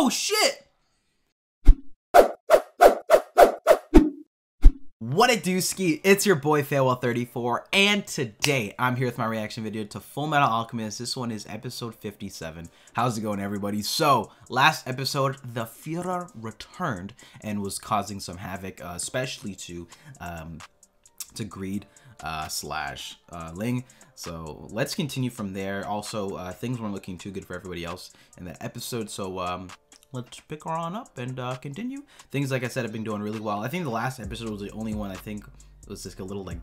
Oh shit! What it do, ski? It's your boy Failwhale34, and today I'm here with my reaction video to Full Metal Alchemist. This one is episode 57. How's it going, everybody? So, last episode, the Führer returned and was causing some havoc, uh, especially to um, to Greed uh, slash uh, Ling. So let's continue from there. Also, uh, things weren't looking too good for everybody else in that episode. So um, let's pick her on up and uh, continue. Things, like I said, have been doing really well. I think the last episode was the only one I think was just a little like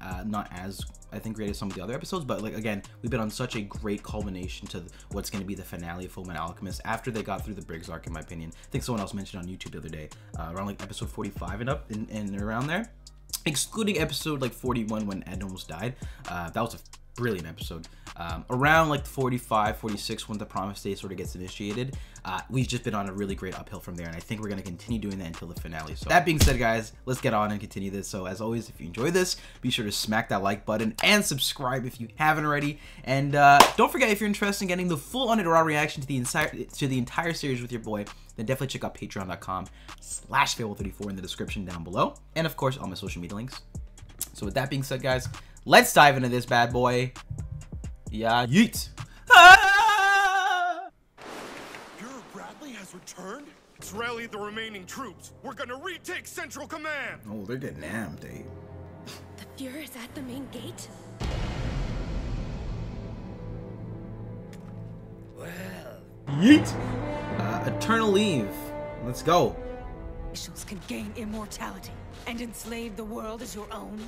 uh, not as I think great as some of the other episodes, but like again, we've been on such a great culmination to what's going to be the finale of Fullmetal Alchemist after they got through the Briggs arc, in my opinion. I think someone else mentioned on YouTube the other day, uh, around like episode 45 and up, and, and around there excluding episode like 41 when Ed almost died. Uh, that was a brilliant episode. Um, around like 45, 46 when the promise day sort of gets initiated, uh, we've just been on a really great uphill from there, and I think we're going to continue doing that until the finale. So that being said, guys, let's get on and continue this. So as always, if you enjoy this, be sure to smack that like button and subscribe if you haven't already. And uh, don't forget, if you're interested in getting the full Undead Raw reaction to the entire to the entire series with your boy, then definitely check out patreon.com slash Failwhale34 in the description down below. And of course, all my social media links. So with that being said, guys, let's dive into this bad boy. Yeah, yeet. Ah! Führer Bradley has returned? Let's rally the remaining troops. We're gonna retake Central Command! Oh, they're getting amped, eh? The Fuhrer is at the main gate? Yeet. Uh, Eternal Leave. Let's go. Officials can gain immortality and enslave the world as your own.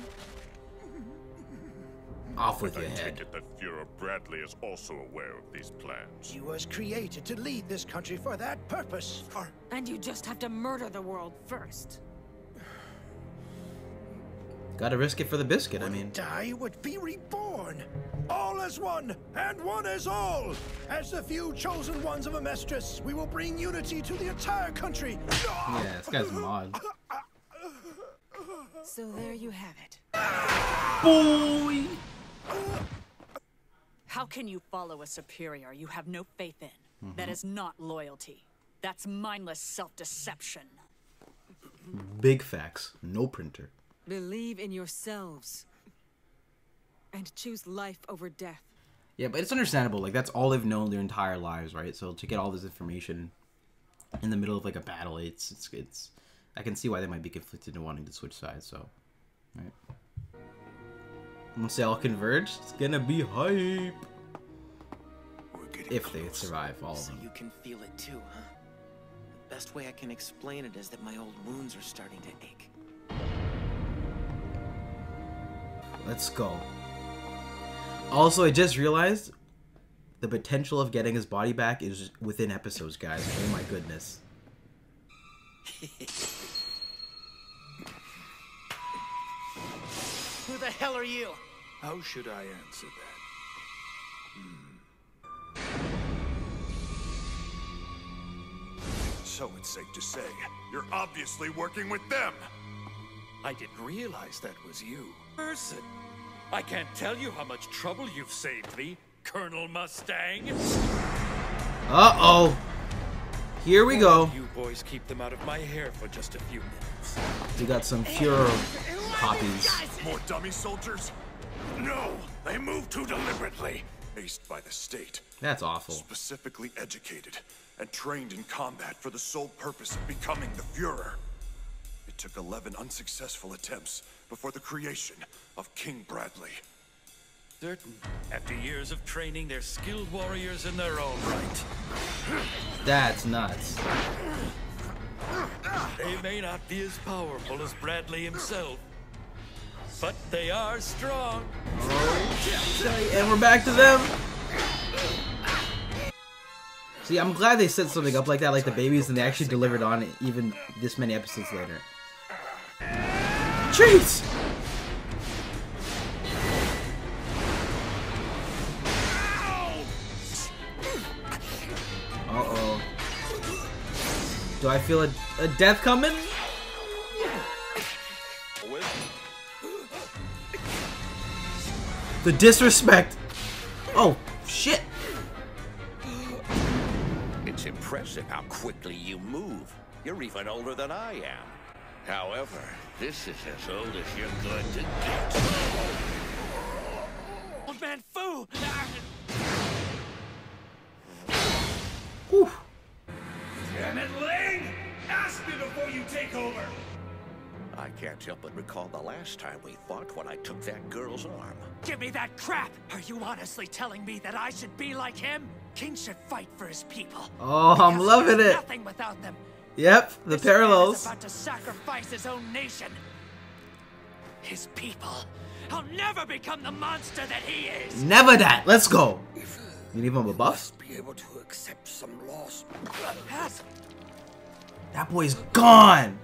Off with I your take it that Führer Bradley is also aware of these plans. He was created to lead this country for that purpose. Are And you just have to murder the world first. Gotta risk it for the biscuit, I mean. Die would be reborn. All as one, and one as all. As the few chosen ones of a Amestris, we will bring unity to the entire country. Yeah, this guy's mod. So there you have it. Boy! How can you follow a superior you have no faith in? That is not loyalty. That's mindless self-deception. Big facts. No printer. Believe in yourselves. And choose life over death. Yeah, but it's understandable. Like, that's all they've known their entire lives, right? So to get all this information in the middle of, like, a battle, it's, it's, it's... I can see why they might be conflicted in wanting to switch sides, so... Right. Once they all converge, it's gonna be hype. We're getting If they close. survive all of So them. you can feel it too, huh? The best way I can explain it is that my old wounds are starting to ache. Let's go. Also, I just realized the potential of getting his body back is within episodes, guys. Oh my goodness. the hell are you? How should I answer that? Hmm. so it's safe to say, you're obviously working with them! I didn't realize that was you. Person, I can't tell you how much trouble you've saved me, Colonel Mustang. Uh-oh. Here we go. You boys keep them out of my hair for just a few minutes. We got some pure copies. More dummy soldiers? No! They move too deliberately! Based by the state, That's awful. specifically educated, and trained in combat for the sole purpose of becoming the Fuhrer. It took 11 unsuccessful attempts before the creation of King Bradley. Certain. After years of training, they're skilled warriors in their own right. That's nuts. They may not be as powerful as Bradley himself, but they are strong. And we're back to them. See, I'm glad they set something up like that, like the babies, and they actually delivered on it even this many episodes later. Jeez! Uh-oh. Do I feel a, a death coming? The disrespect! Oh, shit! It's impressive how quickly you move. You're even older than I am. However, this is as old as you're going to get. Old man Fu! Whew. I can't help but recall the last time we fought when I took that girl's arm. Give me that crap! Are you honestly telling me that I should be like him? King should fight for his people. Oh, I'm loving it. Nothing without them. Yep, the This man is parallels. about to sacrifice his own nation. His people. I'll never become the monster that he is. Never that. Let's go. You need him a buff? Be able to accept some loss. That boy's gone.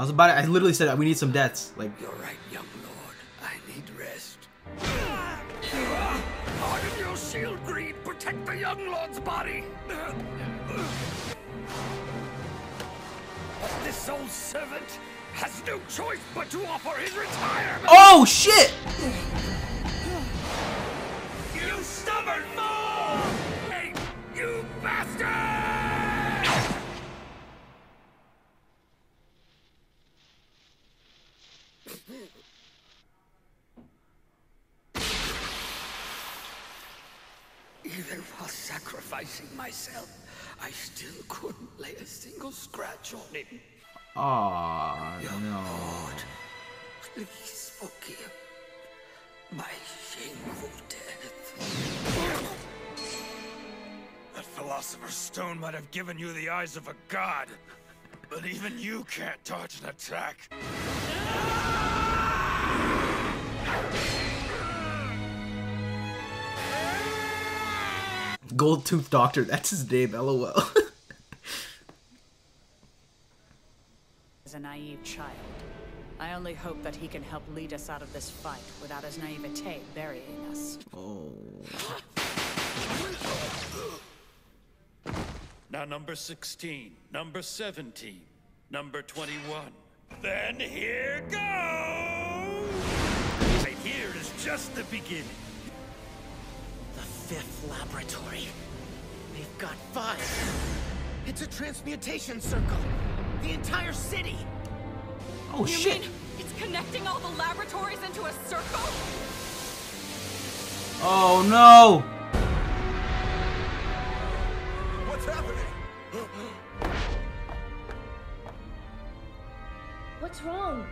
I was about to, I literally said we need some deaths. Like, You're right, young lord. I need rest. How did your shield greed protect the young lord's body? But this old servant has no choice but to offer his retirement. oh shit! You stubborn while sacrificing myself, I still couldn't lay a single scratch on him. Ah, Aw, no. Lord, please forgive my shameful death. That philosopher's stone might have given you the eyes of a god, but even you can't dodge an attack. Gold Tooth Doctor, that's his name, lol. As a naive child. I only hope that he can help lead us out of this fight without his naivete burying us. oh. Now, number 16, number 17, number 21. Then here goes! Right here is just the beginning. The fifth laboratory. They've got five. It's a transmutation circle. The entire city. Oh You shit. mean it's connecting all the laboratories into a circle? Oh no. What's happening? What's wrong?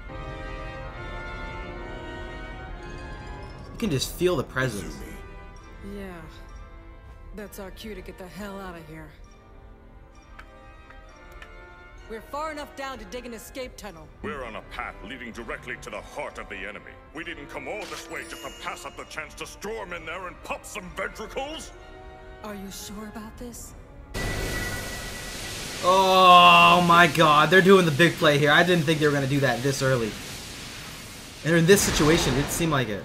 You can just feel the presence. Yeah. That's our cue to get the hell out of here. We're far enough down to dig an escape tunnel. We're on a path leading directly to the heart of the enemy. We didn't come all this way just to pass up the chance to storm in there and pop some ventricles. Are you sure about this? Oh my god, they're doing the big play here. I didn't think they were gonna do that this early. And in this situation, it seemed like it.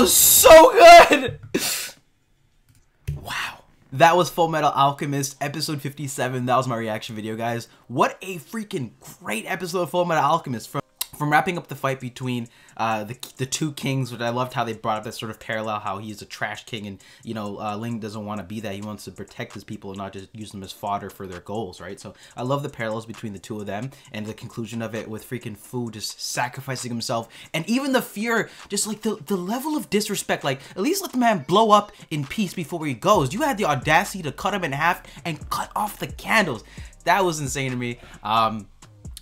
was so good! wow. That was Full Metal Alchemist, episode 57. That was my reaction video, guys. What a freaking great episode of Full Metal Alchemist. From from wrapping up the fight between uh, the the two kings, which I loved how they brought up that sort of parallel, how he's a trash king, and you know uh, Ling doesn't want to be that. He wants to protect his people and not just use them as fodder for their goals, right? So I love the parallels between the two of them, and the conclusion of it with freaking Fu just sacrificing himself, and even the Führer, just like the the level of disrespect. Like at least let the man blow up in peace before he goes. You had the audacity to cut him in half and cut off the candles. That was insane to me. Um,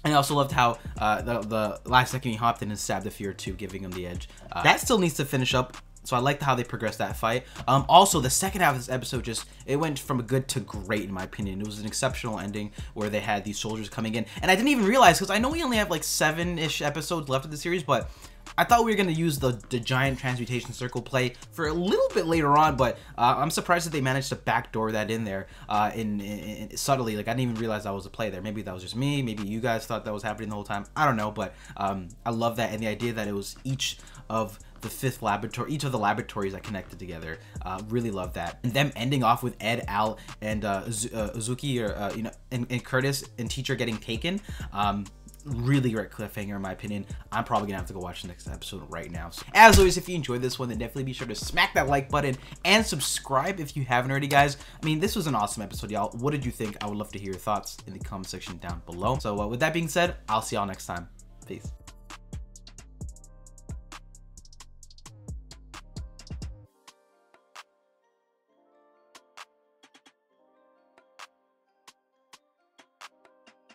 and I also loved how uh, the, the last second he hopped in and stabbed the Führer too, giving him the edge. Uh, that still needs to finish up So I liked how they progressed that fight. Um, also, the second half of this episode just it went from a good to great in my opinion. It was an exceptional ending where they had these soldiers coming in, and I didn't even realize because I know we only have like seven ish episodes left of the series, but I thought we were going to use the, the giant transmutation circle play for a little bit later on, but uh, I'm surprised that they managed to backdoor that in there uh, in, in, in, subtly. Like I didn't even realize that was a play there. Maybe that was just me. Maybe you guys thought that was happening the whole time. I don't know, but um, I love that and the idea that it was each of the fifth laboratory, each of the laboratories that connected together. Uh, really love that. And them ending off with Ed, Al, and uh, Z- uh, Izumi, or uh, you know, and, and, Curtis and Teacher getting taken. Um, really great cliffhanger in my opinion. I'm probably gonna have to go watch the next episode right now. So, as always, if you enjoyed this one, then definitely be sure to smack that like button and subscribe if you haven't already, guys. I mean, this was an awesome episode, y'all. What did you think? I would love to hear your thoughts in the comment section down below. So, uh, with that being said, I'll see y'all next time. Peace.